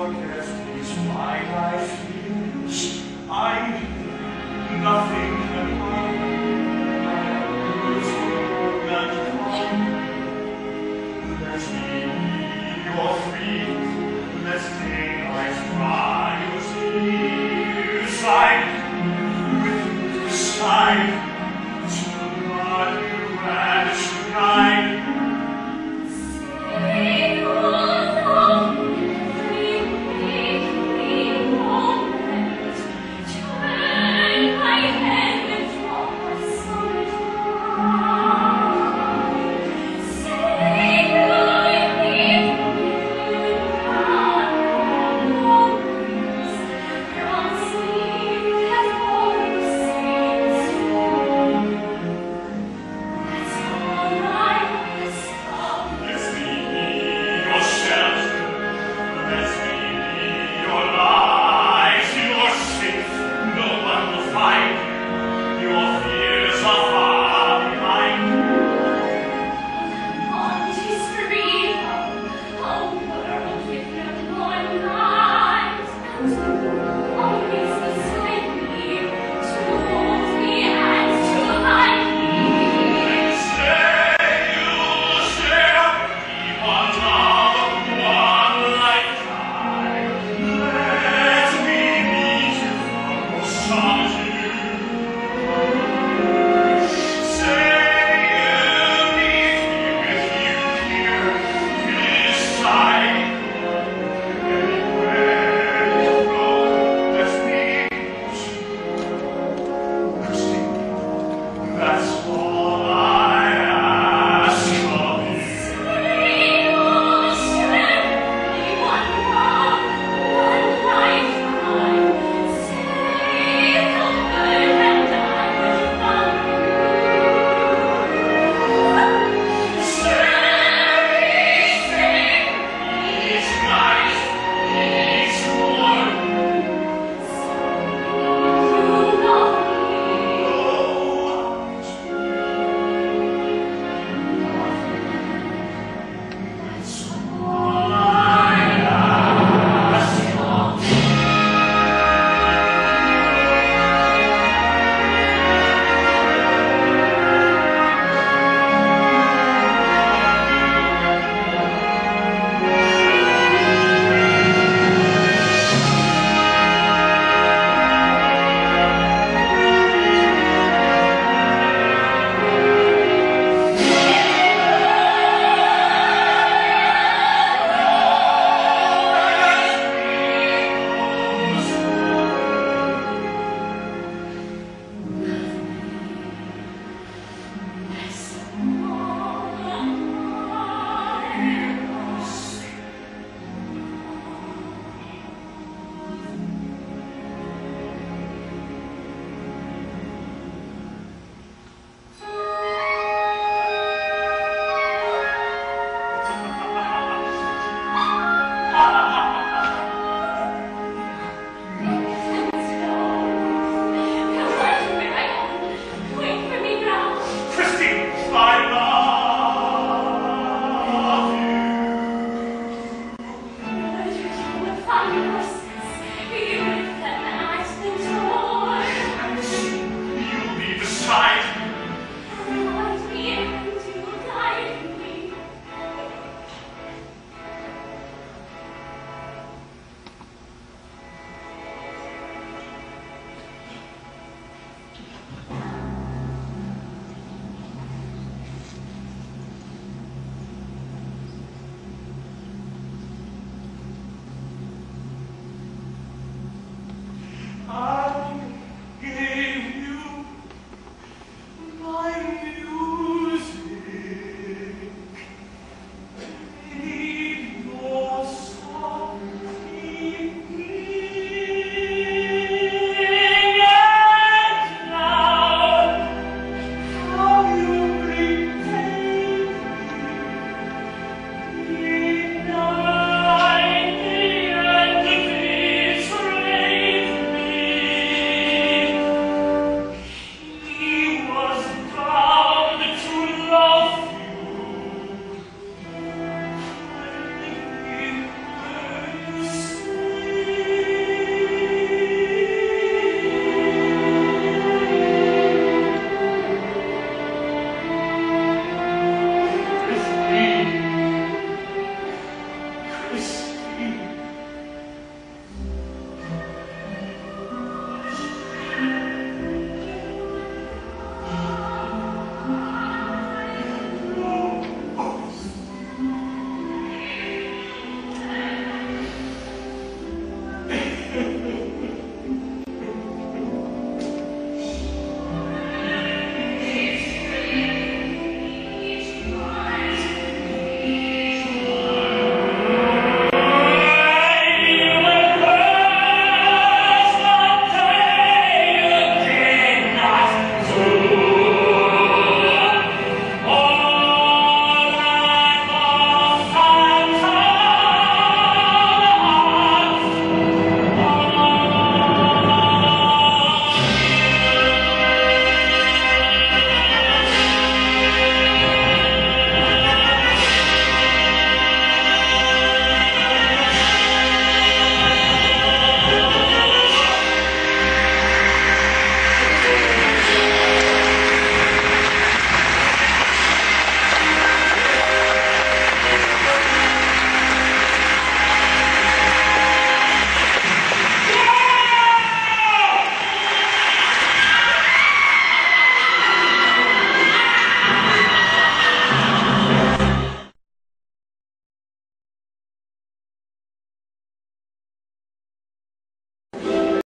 forget is life. I feel I nothing at all. Let me be your friend, let me I try your tears. With side.